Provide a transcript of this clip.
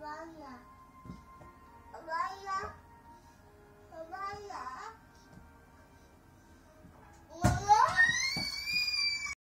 完了。